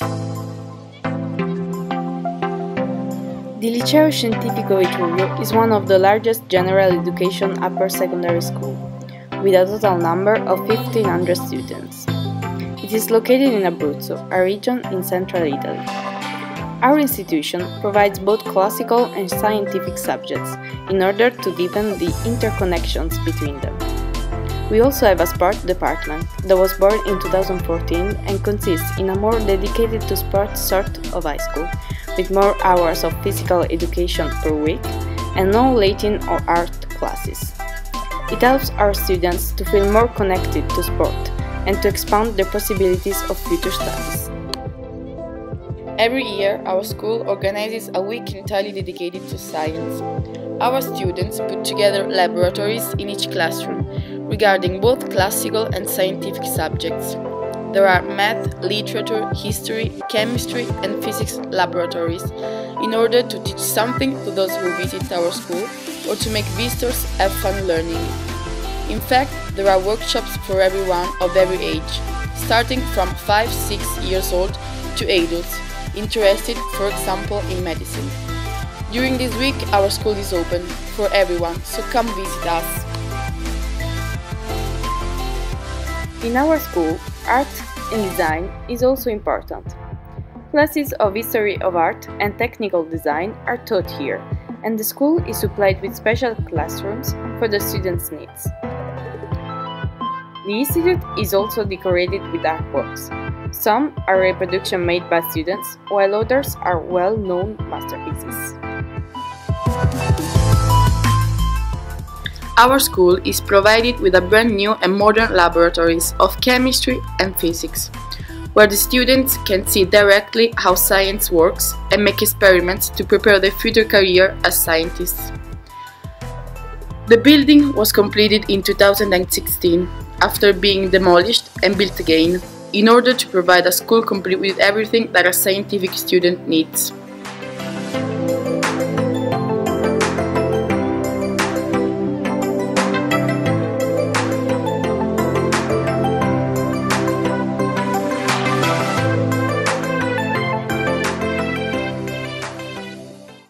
The Liceo Scientifico Vitruvio is one of the largest general education upper secondary school, with a total number of 1500 students. It is located in Abruzzo, a region in central Italy. Our institution provides both classical and scientific subjects in order to deepen the interconnections between them. We also have a sport department that was born in 2014 and consists in a more dedicated to sport sort of high school, with more hours of physical education per week and no Latin or art classes. It helps our students to feel more connected to sport and to expand their possibilities of future studies. Every year, our school organizes a week entirely dedicated to science. Our students put together laboratories in each classroom regarding both classical and scientific subjects. There are math, literature, history, chemistry, and physics laboratories in order to teach something to those who visit our school or to make visitors have fun learning. In fact, there are workshops for everyone of every age, starting from 5 6 years old to adults interested, for example, in medicine. During this week, our school is open for everyone, so come visit us. In our school, art and design is also important. Classes of history of art and technical design are taught here, and the school is supplied with special classrooms for the students' needs. The institute is also decorated with artworks. Some are reproduction made by students, while others are well-known masterpieces. Our school is provided with a brand new and modern laboratories of chemistry and physics, where the students can see directly how science works and make experiments to prepare their future career as scientists. The building was completed in 2016 after being demolished and built again in order to provide a school complete with everything that a scientific student needs.